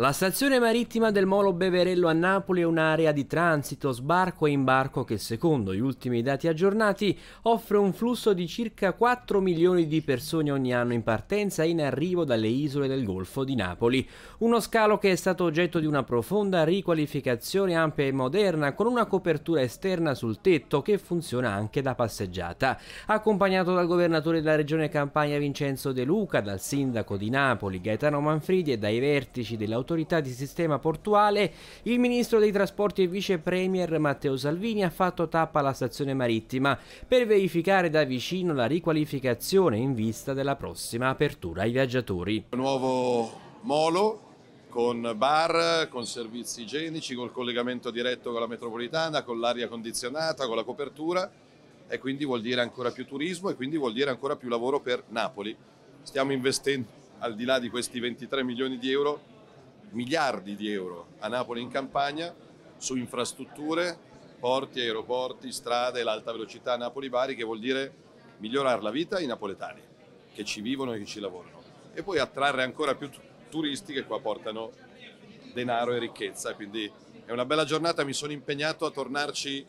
La stazione marittima del Molo Beverello a Napoli è un'area di transito, sbarco e imbarco che secondo gli ultimi dati aggiornati offre un flusso di circa 4 milioni di persone ogni anno in partenza e in arrivo dalle isole del Golfo di Napoli. Uno scalo che è stato oggetto di una profonda riqualificazione ampia e moderna con una copertura esterna sul tetto che funziona anche da passeggiata. Accompagnato dal governatore della regione Campania Vincenzo De Luca, dal sindaco di Napoli Gaetano Manfridi e dai vertici dell'autorità autorità di sistema portuale, il ministro dei trasporti e vice premier Matteo Salvini ha fatto tappa alla stazione marittima per verificare da vicino la riqualificazione in vista della prossima apertura ai viaggiatori. Nuovo molo con bar, con servizi igienici, col collegamento diretto con la metropolitana, con l'aria condizionata, con la copertura e quindi vuol dire ancora più turismo e quindi vuol dire ancora più lavoro per Napoli. Stiamo investendo al di là di questi 23 milioni di euro miliardi di euro a Napoli in campagna su infrastrutture, porti, aeroporti, strade, l'alta velocità Napoli-Bari che vuol dire migliorare la vita ai napoletani che ci vivono e che ci lavorano e poi attrarre ancora più turisti che qua portano denaro e ricchezza. Quindi è una bella giornata, mi sono impegnato a tornarci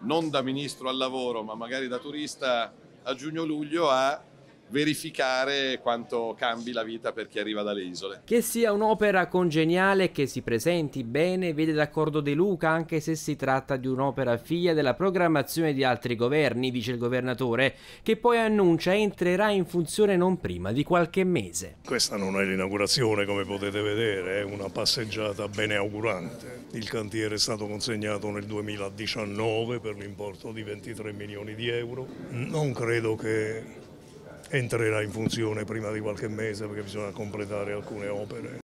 non da ministro al lavoro ma magari da turista a giugno-luglio a verificare quanto cambi la vita per chi arriva dalle isole. Che sia un'opera congeniale che si presenti bene vede d'accordo De Luca anche se si tratta di un'opera figlia della programmazione di altri governi, dice il governatore, che poi annuncia entrerà in funzione non prima di qualche mese. Questa non è l'inaugurazione come potete vedere, è una passeggiata bene augurante. Il cantiere è stato consegnato nel 2019 per l'importo di 23 milioni di euro. Non credo che entrerà in funzione prima di qualche mese perché bisogna completare alcune opere.